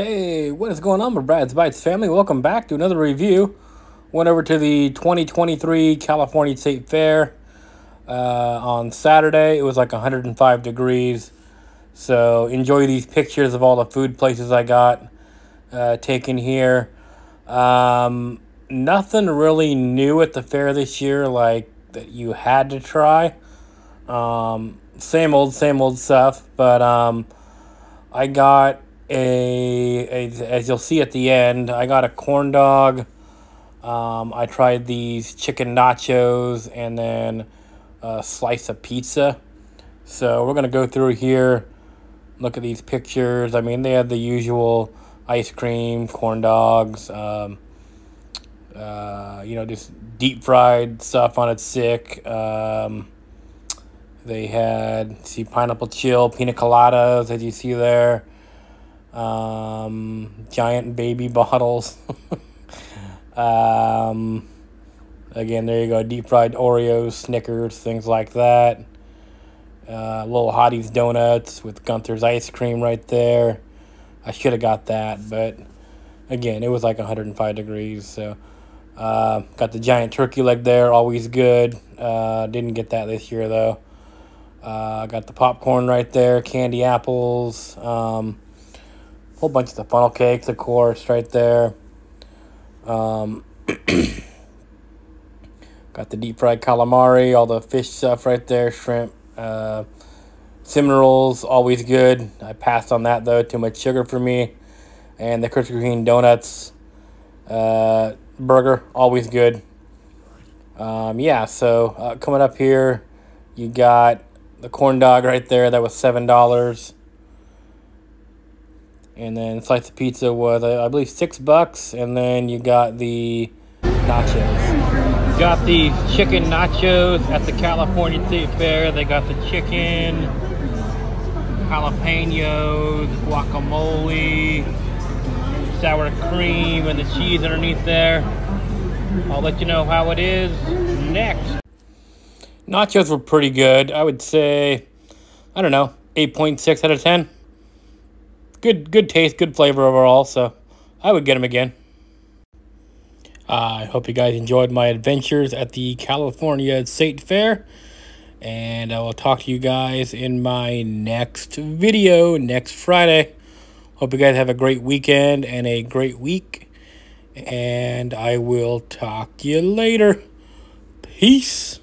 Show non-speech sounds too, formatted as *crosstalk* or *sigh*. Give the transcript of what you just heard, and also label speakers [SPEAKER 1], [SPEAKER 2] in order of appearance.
[SPEAKER 1] what is going on, my Brad's Bites family? Welcome back to another review. Went over to the 2023 California State Fair uh, on Saturday. It was like 105 degrees. So enjoy these pictures of all the food places I got uh, taken here. Um, nothing really new at the fair this year, like that you had to try. Um, same old, same old stuff, but um, I got a, a, as you'll see at the end, I got a corn dog. Um, I tried these chicken nachos and then a slice of pizza. So we're going to go through here, look at these pictures. I mean, they had the usual ice cream, corn dogs, um, uh, you know, just deep fried stuff on its stick. Um, they had, see, pineapple chill, pina coladas, as you see there um, giant baby *laughs* bottles. um, again, there you go, deep fried Oreos, Snickers, things like that. Uh, little Hotties donuts with Gunther's ice cream right there. I should have got that, but again, it was like 105 degrees. So, uh, got the giant turkey leg there, always good. Uh, didn't get that this year though. Uh, got the popcorn right there, candy apples. Um, whole bunch of the funnel cakes, of course, right there. Um, *clears throat* got the deep fried calamari, all the fish stuff right there, shrimp, uh, cinnamon rolls, always good. I passed on that though, too much sugar for me. And the Krispy Kreme donuts, uh, burger, always good. Um, yeah, so uh, coming up here, you got the corn dog right there. That was seven dollars. And then slice of pizza was, uh, I believe, six bucks. And then you got the nachos. Got these chicken nachos at the California State Fair. They got the chicken, jalapenos, guacamole, sour cream, and the cheese underneath there. I'll let you know how it is next. Nachos were pretty good. I would say, I don't know, 8.6 out of 10 good good taste, good flavor overall. So I would get them again. I hope you guys enjoyed my adventures at the California State Fair. And I will talk to you guys in my next video next Friday. Hope you guys have a great weekend and a great week. And I will talk to you later. Peace.